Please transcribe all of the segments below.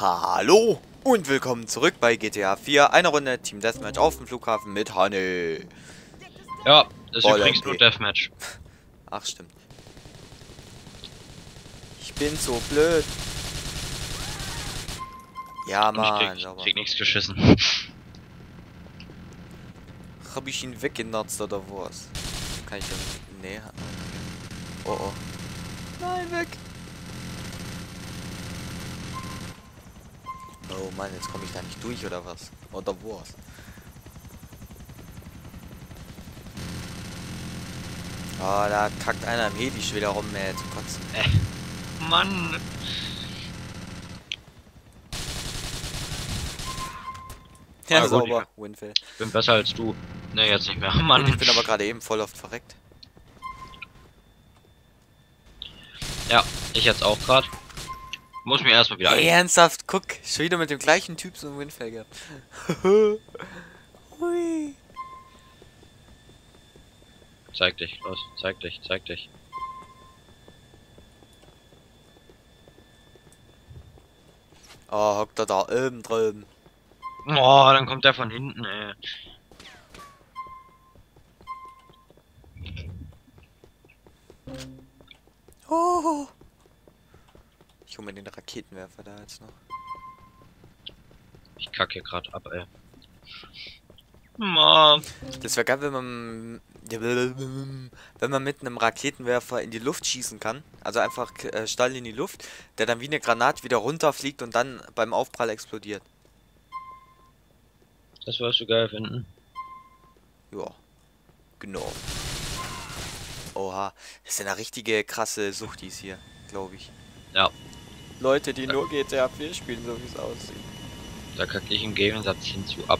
Hallo und willkommen zurück bei GTA 4. Eine Runde Team Deathmatch auf dem Flughafen mit Hanne. Ja, das ist Voll übrigens nur Deathmatch. Ach, stimmt. Ich bin so blöd. Ja, Mann, ich krieg, krieg nichts geschissen. hab ich ihn weggenutzt oder was? Kann ich ihn... Nee. Oh, oh. Nein, weg. Oh Mann, jetzt komme ich da nicht durch oder was? Oder was? Oh, da kackt einer im Heli schon wieder rum, ey, zum Kotzen. Äh, Mann. Ja, Ah, gut, sauber, Winfield. Ich bin besser als du. Ne, jetzt nicht mehr. Mann. ich bin aber gerade eben voll oft verreckt. Ja, ich jetzt auch gerade. Muss mir erstmal wieder ein. ernsthaft, guck, schon wieder mit dem gleichen Typ so ein Winfield gehabt. Hui. Zeig dich, los. Zeig dich, zeig dich. Oh, hockt er da oben drüben. Oh, dann kommt der von hinten, ey. Oh. Ich hole mir den Raketenwerfer da jetzt noch. Ich kacke hier gerade ab, ey. Mann. Das wäre geil, wenn man wenn man mit einem Raketenwerfer in die Luft schießen kann. Also einfach äh, Stall in die Luft, der dann wie eine Granate wieder runterfliegt und dann beim Aufprall explodiert. Das wirst du geil finden. Ja. Genau. Oha. Das ist ja eine richtige krasse Suchtis hier, glaube ich. Ja. Leute, die nur GTA 4 spielen, so wie es aussieht. Da kacke ich im Gegensatz hinzu ab.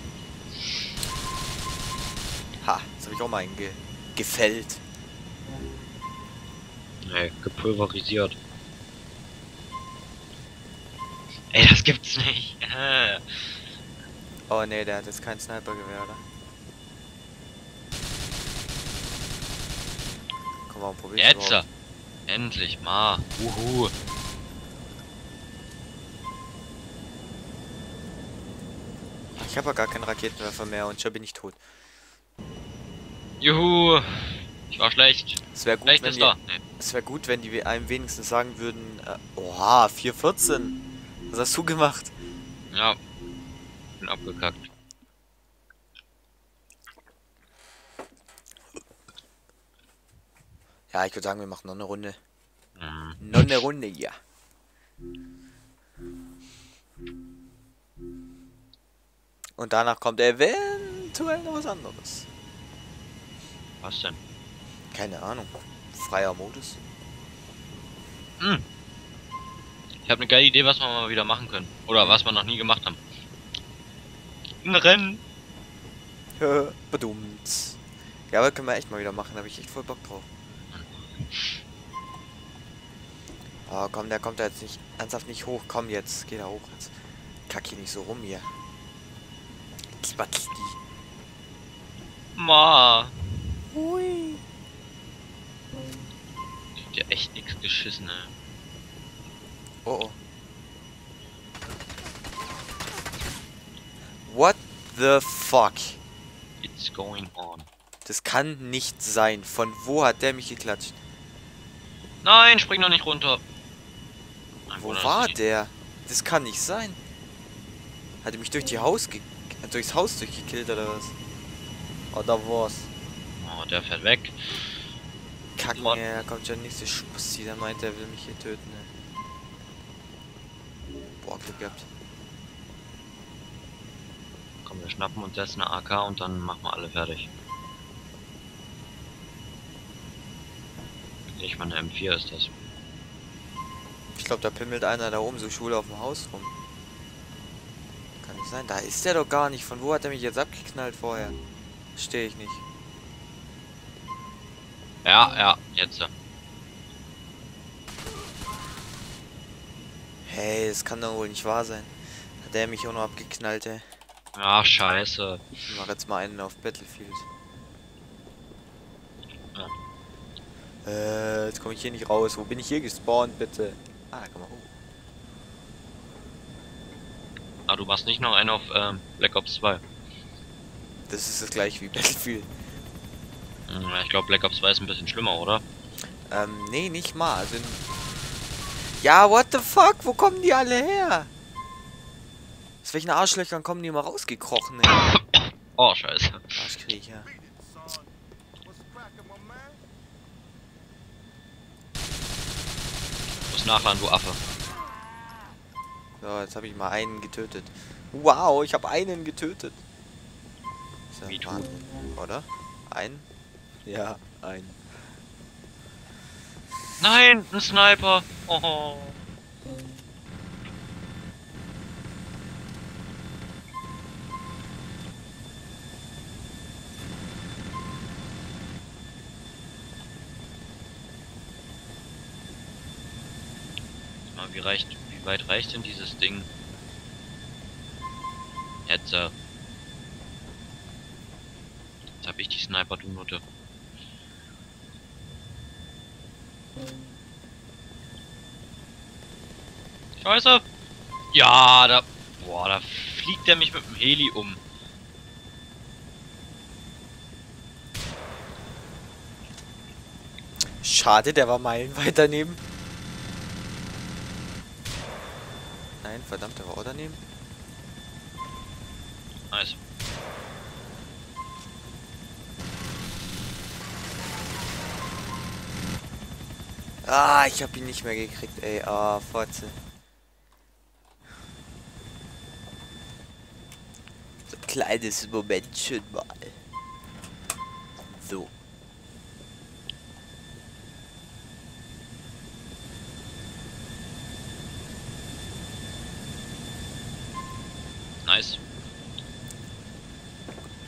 Ha, das habe ich auch mal einge gefällt. Nee, gepulverisiert. Ey, das gibt's nicht. Oh nee, der hat jetzt kein Snipergewehr, oder? Komm, warum probier's Jetzt! Endlich mal. Uhu. Ich habe gar keinen Raketenwerfer mehr und schon bin ich tot. Juhu. Ich war schlecht. Es wäre gut, wenn die. Nee. es wär gut, wenn die einem wenigstens sagen würden, äh, oha, 414. Was hast du gemacht? Ja. Bin abgekackt. Ja, ich würde sagen, wir machen noch eine Runde. Hm. Noch eine Runde, ja. Und danach kommt eventuell noch was anderes. Was denn? Keine Ahnung. Freier Modus. Hm. Ich habe eine geile Idee, was wir mal wieder machen können. Oder was wir noch nie gemacht haben. Ein Rennen. Bedummt. Ja, aber können wir echt mal wieder machen, da habe ich echt voll Bock drauf. Oh, komm, der kommt da jetzt nicht ernsthaft nicht hoch. Komm jetzt, geh da hoch jetzt. Kack hier nicht so rum hier. Spatzki. Ma. Hui. Ich hab dir echt nichts geschissen, ey. Oh oh. What the fuck? It's going on. Das kann nicht sein. Von wo hat der mich geklatscht? Nein, spring doch nicht runter. Wo war der? Das kann nicht sein. Hat er mich durch die Haus ge äh, durchs Haus durchgekillt oder was? Oder was? Oh, der fährt weg. Kacken, Mann. ja, da kommt schon nächste Spussi, der meint, er will mich hier töten. Ne? Boah, Glück gehabt. Komm, wir schnappen uns jetzt eine AK und dann machen wir alle fertig. Nicht mal eine M4 ist das. Ich glaube, da pimmelt einer da oben so Schule auf dem Haus rum. Sein. Da ist der doch gar nicht. Von wo hat er mich jetzt abgeknallt vorher? Verstehe ich nicht. Ja, ja, jetzt. Hey, das kann doch wohl nicht wahr sein. Hat der mich auch noch abgeknallt, ey. Ach, scheiße. Ich mach jetzt mal einen auf Battlefield. Äh, jetzt komme ich hier nicht raus. Wo bin ich hier gespawnt, bitte? Ah, kann man hoch. Ah, du machst nicht noch einen auf ähm, Black Ops 2. Das ist das gleiche wie Battlefield. Hm, ich glaube, Black Ops 2 ist ein bisschen schlimmer, oder? Ähm, nee, nicht mal. Also ja, what the fuck? Wo kommen die alle her? Aus welchen Arschlöchern kommen die mal rausgekrochen, ey? Oh, scheiße. Arschkriecher. Du musst nachladen, du Affe. So, jetzt habe ich mal einen getötet. Wow, ich habe einen getötet. Ist Wie ja. Wahnsinn, oder? Ein? Ja, ein. Nein, ein Sniper. Oh. Mal, wie reicht, weit reicht denn dieses Ding? Jetzt, äh. Jetzt habe ich die Sniper-Du-Note. Scheiße! Ja, da. Boah, da fliegt er mich mit dem Heli um. Schade, der war meilenweit daneben. Nein, verdammt, der war auch daneben. Nice. Ah, ich hab ihn nicht mehr gekriegt, ey. Ah, Fotze. So ein kleines Momentchen mal. So. Nice.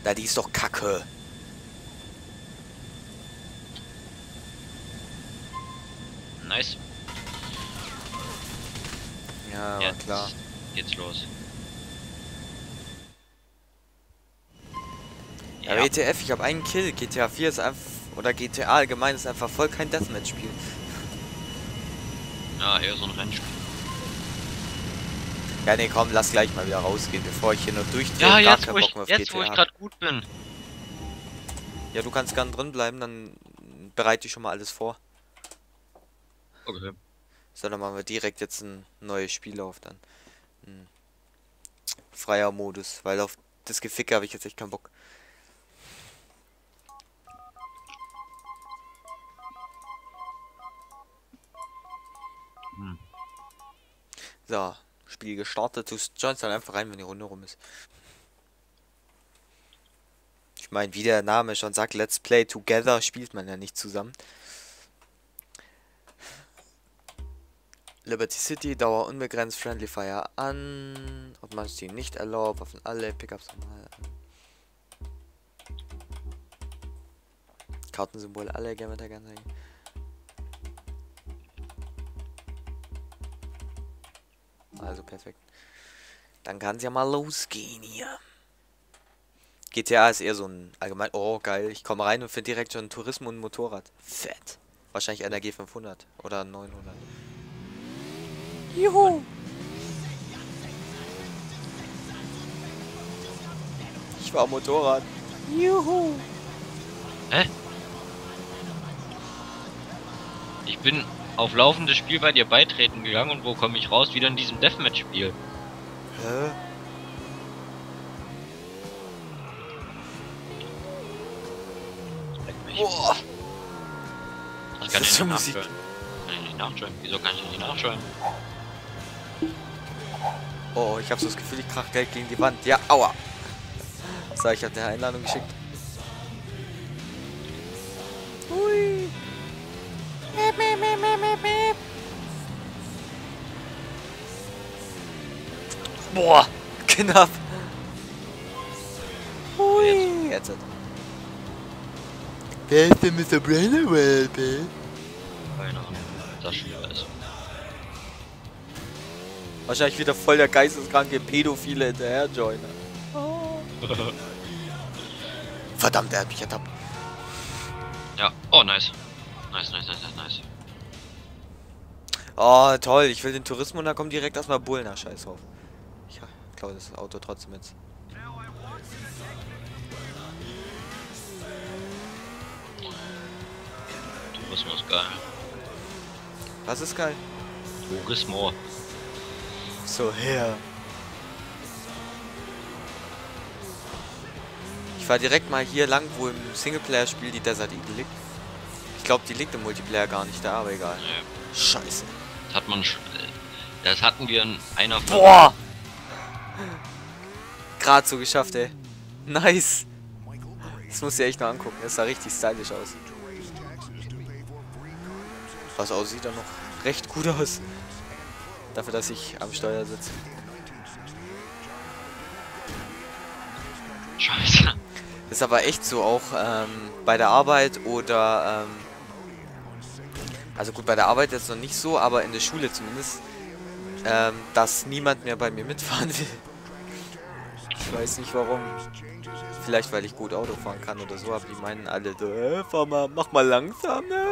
Na, die ist doch kacke. Nice. Ja, Jetzt klar. geht's los. Ja, aber ETF, ich habe einen Kill. GTA 4 ist einfach. Oder GTA allgemein ist einfach voll kein Deathmatch-Spiel. ja, eher so ein Rennspiel. Ja, nee, komm, lass gleich mal wieder rausgehen, bevor ich hier nur durchdrehe. Ja, jetzt, wo ich, Bock mehr auf jetzt, wo ich gerade gut bin. Ja, du kannst gern drin bleiben, dann bereite ich schon mal alles vor. Okay. So, dann machen wir direkt jetzt ein neues Spiel auf dann. Ein freier Modus, weil auf das Geficke habe ich jetzt echt keinen Bock. Hm. So, Spiel gestartet. Du joinst dann einfach rein, wenn die Runde rum ist. Ich meine, wie der Name schon sagt, Let's Play Together spielt man ja nicht zusammen. Liberty City, Dauer unbegrenzt, Friendly Fire an. Und man Team nicht erlaubt, Waffen alle, Pickups normal an. Kartensymbole alle, gerne mit der Also perfekt. Dann kann es ja mal losgehen hier. GTA ist eher so ein allgemein. Oh, geil. Ich komme rein und finde direkt schon Tourismus und Motorrad. Fett. Wahrscheinlich einer G500 oder 900. Juhu. Ich war Motorrad. Juhu. Hä? Ich bin auf laufendes Spiel bei dir beitreten gegangen und wo komme ich raus? Wieder in diesem Deathmatch-Spiel. Hä? Boah. Ich Was kann ist nicht Musik? nachschauen. Kann ich nicht nachschauen? Wieso kann ich nicht nachschauen? Oh, ich habe so das Gefühl, ich krach Geld gegen die Wand. Ja, aua. So, ich habe eine Einladung geschickt. Hui. Boah, knapp. Hui. Jetzt. Wer ist denn Mr. Babe? Keine Ahnung, das schwer ist. Wahrscheinlich wieder voll der geisteskranke Pädophile hinterher-Joiner. Verdammt, er hat mich ertappt. ja, oh nice. Nice, nice, nice, nice, nice. Oh, toll. Ich will den Tourismus und da kommen direkt erstmal Bullen nach Scheißhauf. Ja, klaue das Auto trotzdem jetzt. Tourismus ist geil. Was ist geil? Tourismus. So her. Ich fahr direkt mal hier lang, wo im Singleplayer-Spiel die Desert Eagle liegt. Ich glaube, die liegt im Multiplayer gar nicht da, aber egal. Nee, Scheiße. das hat man. sch- Das hatten wir in einer. Boah! Gerade so geschafft, ey. Nice. Das muss ich echt noch angucken. Das sah richtig stylisch aus. Was aussieht da noch recht gut aus. Dafür, dass ich am Steuer sitze. Scheiße. Das ist aber echt so auch ähm, bei der Arbeit oder ähm, also gut bei der Arbeit jetzt noch nicht so, aber in der Schule zumindest, ähm, dass niemand mehr bei mir mitfahren will. Ich weiß nicht warum. Vielleicht weil ich gut Auto fahren kann oder so, aber die meinen alle äh, fahr mal, mach mal langsam, ne?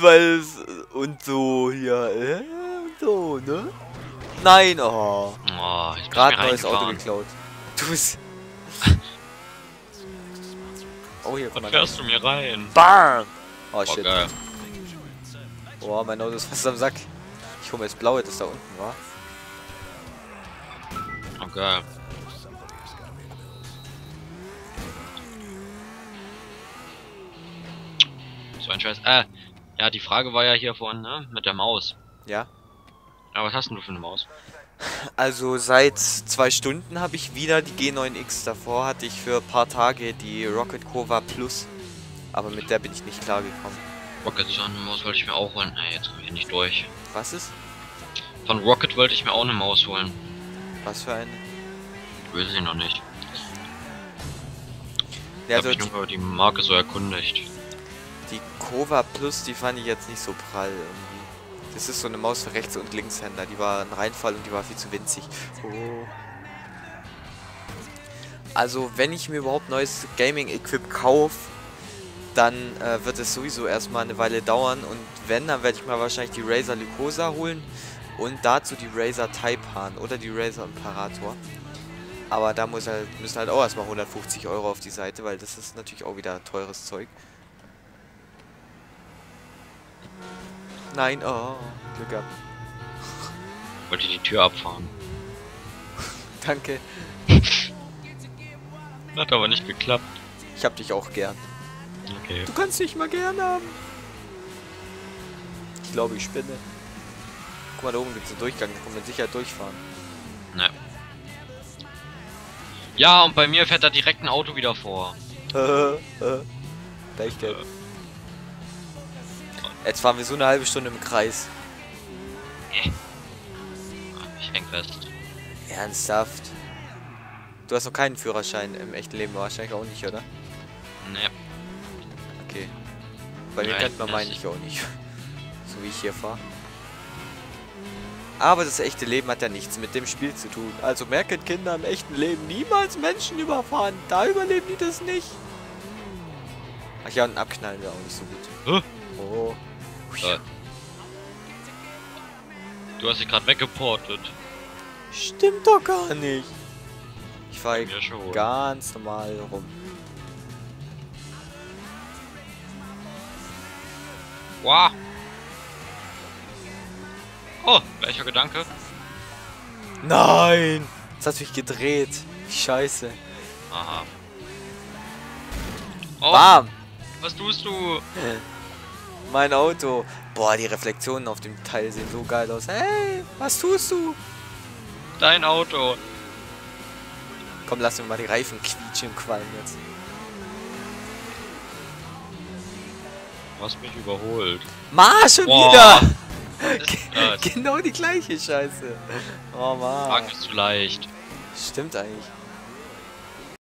Weil es und so hier, äh, und so, ne? Nein, oh. Oh, ich Gerade neues Auto geklaut. Du bist. Oh, hier, guck Was fährst du mir rein? Bam! Oh, Oh, shit. geil. Boah, mein Auto ist fast am Sack. Ich hole mir das blaue, das da unten war. Geil. So ein Scheiß. Äh, ja, die Frage war ja hier vorhin, ne? Mit der Maus. Ja. Ja, was hast denn du für eine Maus? Also seit zwei Stunden habe ich wieder die G9X. Davor hatte ich für ein paar Tage die Rocket Cova Plus. Aber mit der bin ich nicht klargekommen. Rocket eine Maus, wollte ich mir auch holen. Nee, jetzt komme ich nicht durch. Was ist? Von Rocket wollte ich mir auch eine Maus holen. Was für eine? Will sie noch nicht. Ja, Ich also habe mich nur über die Marke so erkundigt. die Cova Plus, die fand ich jetzt nicht so prall irgendwie. Das ist so eine Maus für Rechts- und Linkshänder. Die war ein Reinfall und die war viel zu winzig. Oh. Also, wenn ich mir überhaupt neues Gaming-Equip kaufe, dann äh, wird es sowieso erstmal eine Weile dauern. Und wenn, dann werde ich mir wahrscheinlich die Razer Lycosa holen. Und dazu die Razer Taipan oder die Razer Imperator. Aber da muss halt, müssen halt auch erstmal 150 Euro auf die Seite, weil das ist natürlich auch wieder teures Zeug. Nein, oh, Glück gehabt. Wollte die Tür abfahren. Danke. Hat aber nicht geklappt. Ich hab dich auch gern. Okay. Du kannst dich mal gern haben. Ich glaube, ich spinne. Guck mal, da oben gibt es einen Durchgang, da kann man sicher durchfahren. Ne. Ja, und bei mir fährt da direkt ein Auto wieder vor. Äh, äh. Gleich gelb. Jetzt fahren wir so eine halbe Stunde im Kreis. Ich häng fest. Ernsthaft? Du hast noch keinen Führerschein im echten Leben, wahrscheinlich auch nicht, oder? Ne. Mir Nein, kennt man meinen ich auch nicht. so wie ich hier fahre. Aber das echte Leben hat ja nichts mit dem Spiel zu tun. Also merken Kinder im echten Leben niemals Menschen überfahren. Da überleben die das nicht. Ach ja, und abknallen wäre auch nicht so gut. Hä? Oh. Äh. Du hast dich gerade weggeportet. Stimmt doch gar nicht. Ich fahre Ja, ganz normal rum. Wow. Oh, gleicher Gedanke. Nein! Das hat mich gedreht. Scheiße. Aha. Oh, Bam! was tust du? Mein Auto. Boah, die Reflexionen auf dem Teil sehen so geil aus. Hey, was tust du? Dein Auto. Komm, lass mir mal die Reifen quietschen und qualmen jetzt. Hast mich überholt. Ma, schon Boah. wieder! Genau die gleiche Scheiße. Oh Wagen man. ist zu leicht. Stimmt eigentlich.